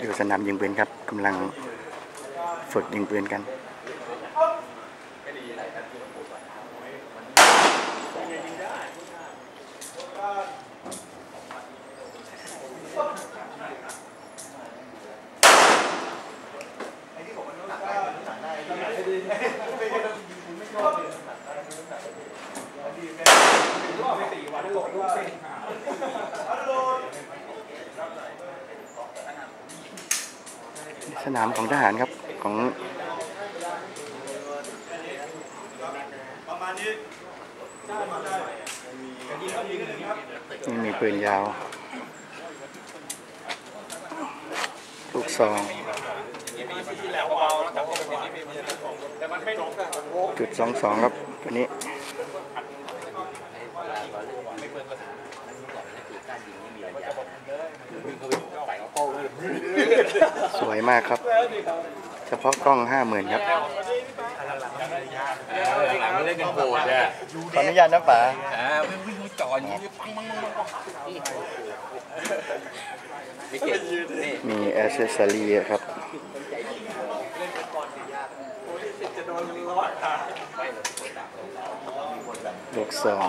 อยู่สนามยิงปืนครับกำลังฝึกยิงปืนกัน สนามของทหารครับของนี่มีปืนยาว ลูกซอง จุดสองสองครับ ตัวนี้ สวยมากครับ เฉพาะกล้องห้าหมื่นครับ หลังไม่ได้กันโกรธอะขออนุญาตนะป๋าอ่าไม่วิ่งมาจ่ออย่างนี้ปังปังปังปังนี่เก่งนี่มีแอ c เซสซอรีครับลูกซอง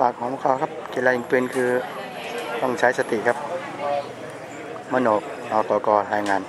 ปากของคอครับกีฬายิงปืนคือต้องใช้สติครับ มโนออกกรายงาน